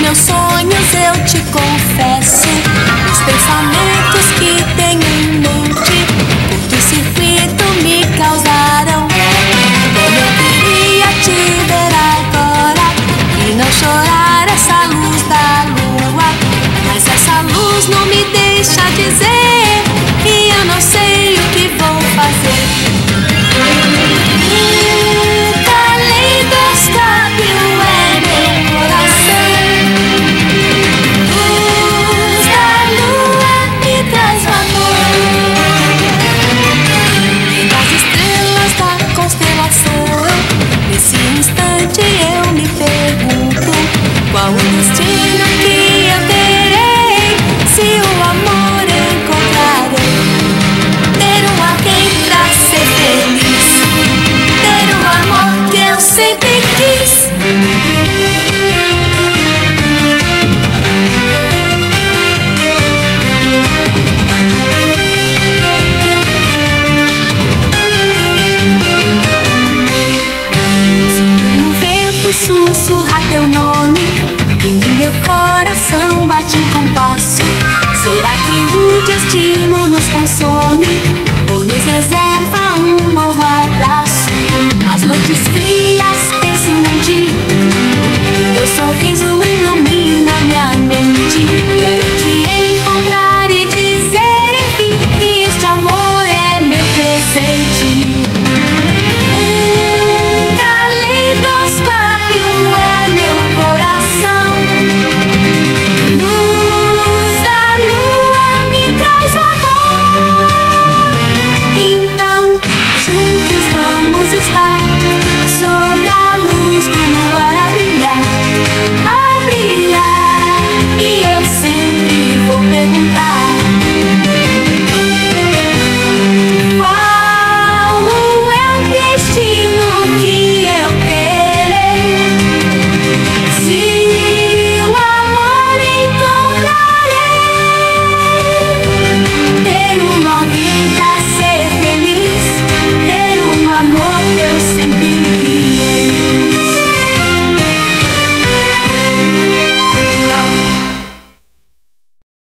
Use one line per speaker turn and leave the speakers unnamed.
meus sonhos eu te confesso. Os pensamentos que tenho em mente, curto circuito me causaram. Eu eu queria te ver agora e não chorar essa luz da lua. Mas essa luz não me deixa dizer. qual o destino que eu terei se o amor encontrarei? Ter um alguém pra ser feliz, ter o amor que eu sempre quis. Sussurra teu nome. E meu coração bate com passo Será que o destino nos consome?